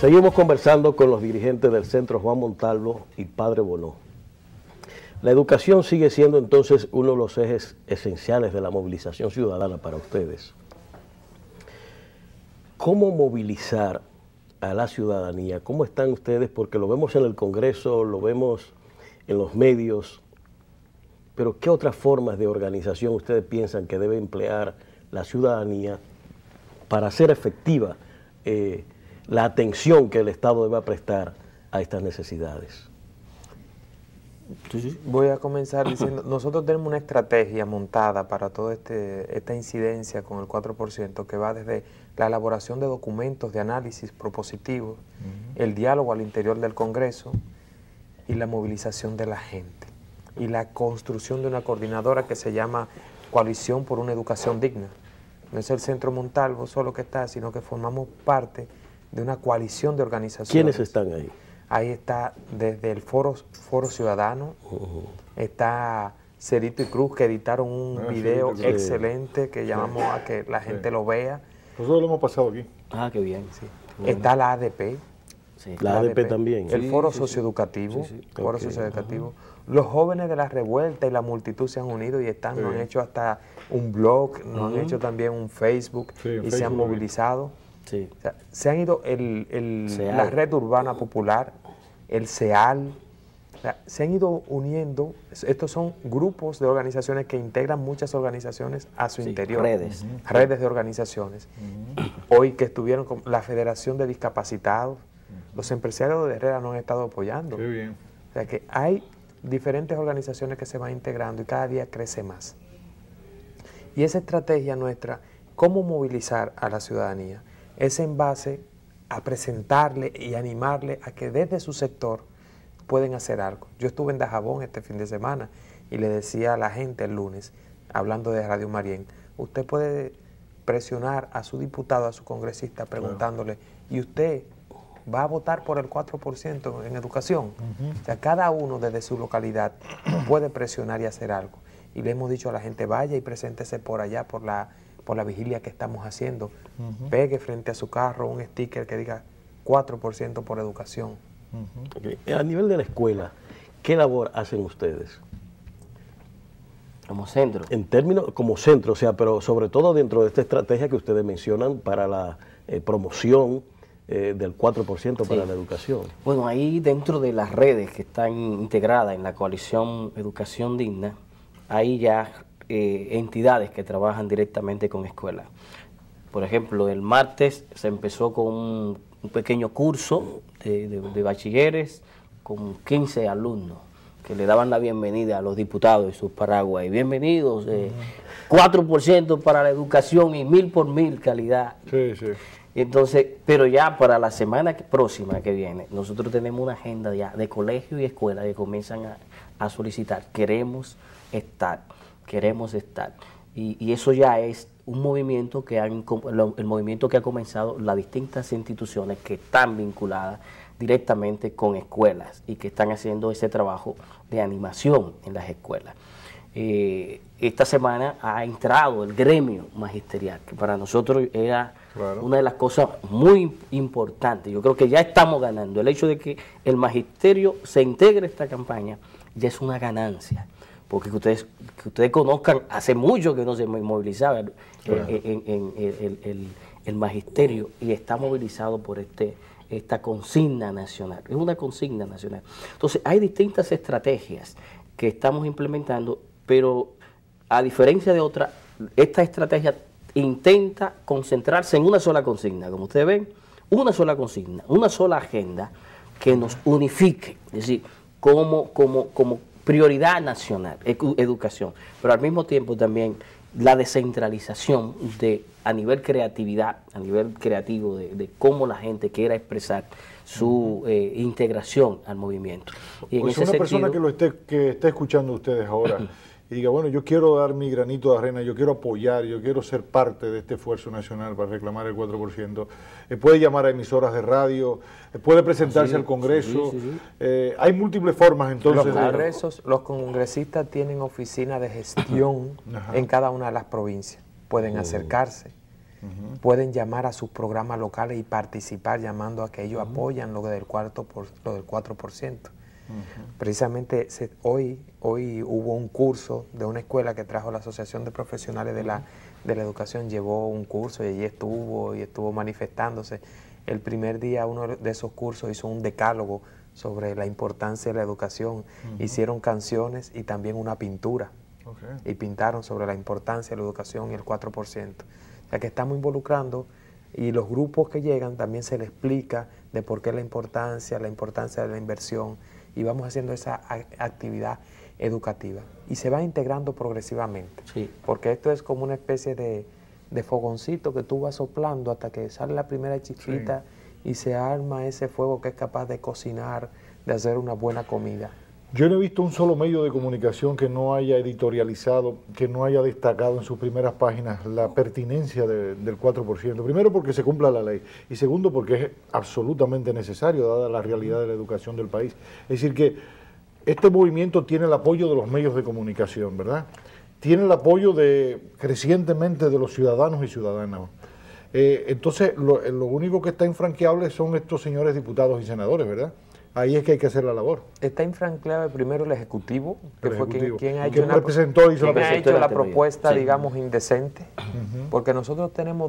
Seguimos conversando con los dirigentes del Centro Juan Montalvo y Padre Bonó. La educación sigue siendo entonces uno de los ejes esenciales de la movilización ciudadana para ustedes. ¿Cómo movilizar a la ciudadanía? ¿Cómo están ustedes? Porque lo vemos en el Congreso, lo vemos en los medios, pero ¿qué otras formas de organización ustedes piensan que debe emplear la ciudadanía para hacer efectiva eh, la atención que el Estado debe prestar a estas necesidades? Voy a comenzar diciendo, nosotros tenemos una estrategia montada para toda este, esta incidencia con el 4% que va desde la elaboración de documentos de análisis propositivos, el diálogo al interior del Congreso y la movilización de la gente y la construcción de una coordinadora que se llama Coalición por una Educación Digna. No es el Centro Montalvo solo que está, sino que formamos parte de una coalición de organizaciones. ¿Quiénes están ahí? Ahí está desde el Foro, Foro Ciudadano, está Cerito y Cruz que editaron un ah, video excelente que llamamos a que la gente lo vea. Nosotros lo hemos pasado aquí. Ah, qué bien. Está la ADP. La, ADP, también. El Foro Socioeducativo. Foro Socioeducativo. Los jóvenes de la revuelta y la multitud se han unido y están, nos han hecho hasta un blog, nos han hecho también un Facebook y se han movilizado. Se han ido el, la red urbana popular, el CEAL, se han ido uniendo, estos son grupos de organizaciones que integran muchas organizaciones a su interior. Redes. Redes de organizaciones. Hoy que estuvieron con la Federación de Discapacitados, los empresarios de Herrera nos han estado apoyando. Qué bien. O sea que hay diferentes organizaciones que se van integrando y cada día crece más. Y esa estrategia nuestra, cómo movilizar a la ciudadanía, es en base a presentarle y animarle a que desde su sector pueden hacer algo. Yo estuve en Dajabón este fin de semana y le decía a la gente el lunes, hablando de Radio Marién, usted puede presionar a su diputado, a su congresista, preguntándole, ¿y usted va a votar por el 4% en educación? O sea, cada uno desde su localidad puede presionar y hacer algo. Y le hemos dicho a la gente, vaya y preséntese por allá, por la, por la vigilia que estamos haciendo. Pegue frente a su carro un sticker que diga 4% por educación a nivel de la escuela, ¿qué labor hacen ustedes? Como centro. En términos, como centro, o sea, pero sobre todo dentro de esta estrategia que ustedes mencionan para la eh, promoción eh, del 4% para la educación. Bueno, ahí dentro de las redes que están integradas en la coalición Educación Digna, hay ya eh, entidades que trabajan directamente con escuelas. Por ejemplo, el martes se empezó con un un pequeño curso de, bachilleres con 15 alumnos que le daban la bienvenida a los diputados y sus paraguas. Y bienvenidos, 4% eh, para la educación y mil por mil calidad. Sí, sí. Entonces, pero ya para la semana próxima que viene, nosotros tenemos una agenda ya de colegio y escuela que comienzan a, solicitar. Queremos estar, queremos estar. y eso ya es un movimiento que han, el movimiento que ha comenzado las distintas instituciones que están vinculadas directamente con escuelas y que están haciendo ese trabajo de animación en las escuelas. Eh, esta semana ha entrado el gremio magisterial, que para nosotros era una de las cosas muy importantes. Yo creo que ya estamos ganando. El hecho de que el magisterio se integre a esta campaña ya es una ganancia porque que ustedes, que ustedes conozcan, hace mucho que no se movilizaba en, el, magisterio y está movilizado por este esta consigna nacional. Es una consigna nacional. Entonces, hay distintas estrategias que estamos implementando, pero a diferencia de otras, esta estrategia intenta concentrarse en una sola consigna. Como ustedes ven, una sola consigna, una sola agenda que nos unifique. Es decir, como, como, como prioridad nacional, educación, pero al mismo tiempo también la descentralización de a nivel creatividad, a nivel creativo, de, cómo la gente quiera expresar su eh, integración al movimiento. Y pues una persona que lo esté, que esté escuchando ustedes ahora y diga, bueno, yo quiero dar mi granito de arena, yo quiero apoyar, yo quiero ser parte de este esfuerzo nacional para reclamar el 4%, eh, puede llamar a emisoras de radio, eh, puede presentarse al Congreso, eh, hay múltiples formas entonces. Los congresos, los congresistas tienen oficina de gestión en cada una de las provincias, pueden oh. acercarse. pueden llamar a sus programas locales y participar llamando a que ellos apoyan lo del, cuarto por, lo del 4%. Precisamente hoy, hoy hubo un curso de una escuela que trajo la Asociación de Profesionales de la, de la Educación, llevó un curso y allí estuvo y estuvo manifestándose. El primer día uno de esos cursos hizo un decálogo sobre la importancia de la educación. Hicieron canciones y también una pintura. Y pintaron sobre la importancia de la educación y el 4%. O sea que estamos involucrando y los grupos que llegan también se les explica de por qué la importancia, la importancia de la inversión y vamos haciendo esa actividad educativa. Y se va integrando progresivamente, sí. porque esto es como una especie de, fogoncito que tú vas soplando hasta que sale la primera chispita y se arma ese fuego que es capaz de cocinar, de hacer una buena comida. Yo no he visto un solo medio de comunicación que no haya editorializado, que no haya destacado en sus primeras páginas la pertinencia del 4%. Primero porque se cumpla la ley y segundo porque es absolutamente necesario dada la realidad de la educación del país. Es decir que este movimiento tiene el apoyo de los medios de comunicación, ¿verdad? Tiene el apoyo de crecientemente de los ciudadanos y ciudadanas. Eh, entonces, lo, lo único que está infranqueable son estos señores diputados y senadores, ¿verdad? Ahí es que hay que hacer la labor. Está infranqueable primero el Ejecutivo, que fue quien, ha hecho, la, propuesta, digamos, indecente, porque nosotros tenemos